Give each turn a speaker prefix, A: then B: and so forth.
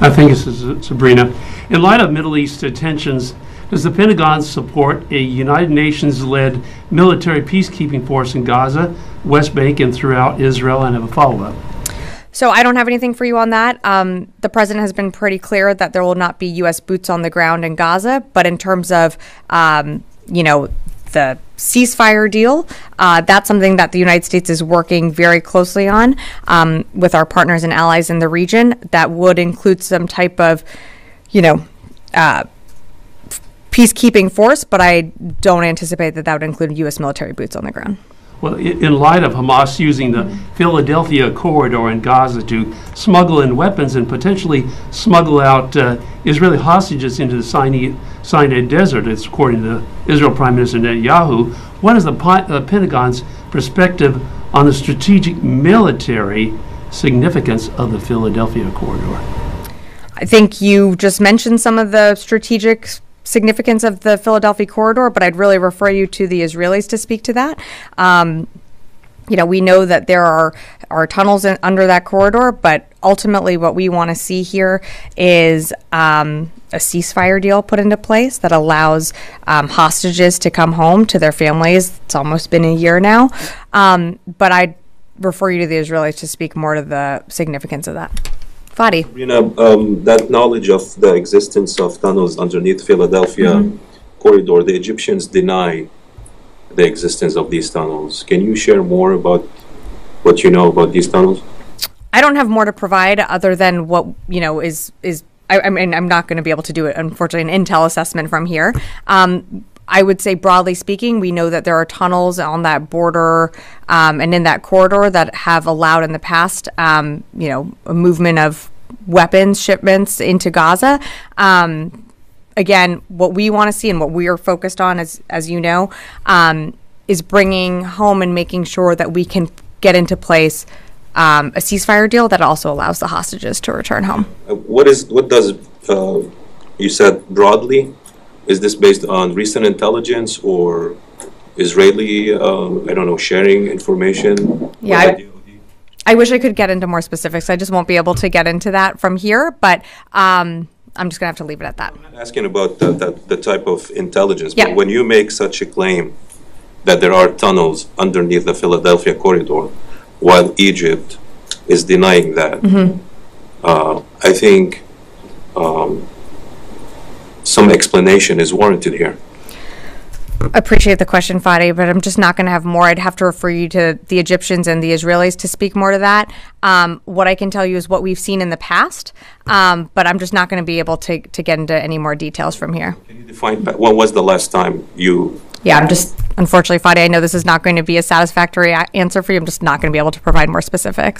A: I think this is Sabrina. In light of Middle East tensions, does the Pentagon support a United Nations-led military peacekeeping force in Gaza, West Bank, and throughout Israel? And have a follow-up.
B: So I don't have anything for you on that. Um, the president has been pretty clear that there will not be U.S. boots on the ground in Gaza. But in terms of, um, you know, the ceasefire deal, uh, that's something that the United States is working very closely on um, with our partners and allies in the region. That would include some type of, you know, uh, peacekeeping force, but I don't anticipate that that would include U.S. military boots on the ground.
A: Well, in light of Hamas using the Philadelphia corridor in Gaza to smuggle in weapons and potentially smuggle out uh, Israeli hostages into the Sinai, Sinai Desert, it's according to Israel Prime Minister Netanyahu, what is the pi- uh, Pentagon's perspective on the strategic military significance of the Philadelphia corridor?
B: I think you just mentioned some of the strategic s- significance of the Philadelphia corridor, but I'd really refer you to the Israelis to speak to that. Um, you know, we know that there are are tunnels in, under that corridor, but ultimately, what we want to see here is um, a ceasefire deal put into place that allows um, hostages to come home to their families. It's almost been a year now, um, but I'd refer you to the Israelis to speak more to the significance of that. Fadi.
C: You know, um, that knowledge of the existence of tunnels underneath Philadelphia corridor, the Egyptians deny the existence of these tunnels. Can you share more about what you know about these tunnels?
B: I don't have more to provide other than what you know is is. I, I mean, I'm not going to be able to do it, unfortunately, an intel assessment from here. Um, I would say, broadly speaking, we know that there are tunnels on that border um, and in that corridor that have allowed in the past, um, you know, a movement of weapons shipments into Gaza. Um, again, what we want to see and what we are focused on, as as you know, um, is bringing home and making sure that we can get into place um, a ceasefire deal that also allows the hostages to return home.
C: Uh, What is, what does, uh, you said broadly, is this based on recent intelligence or Israeli, uh, I don't know, sharing information?
B: Yeah, I- I wish I could get into more specifics. I just won't be able to get into that from here, but um, I'm just gonna have to leave it at that.
C: i'm Asking about the, the, the type of intelligence.
B: Yeah.
C: But when you make such a claim that there are tunnels underneath the Philadelphia corridor, while Egypt is denying that,
B: Mm-hmm.
C: uh, I think um, some explanation is warranted here.
B: Appreciate the question, Fadi, but I'm just not going to have more. I'd have to refer you to the Egyptians and the Israelis to speak more to that. Um, what I can tell you is what we've seen in the past, um, but I'm just not going to be able to, to get into any more details from here.
C: Can you define, when was the last time you
B: Yeah, I'm just, unfortunately, Fadi, I know this is not going to be a satisfactory a- answer for you. I'm just not going to be able to provide more specifics.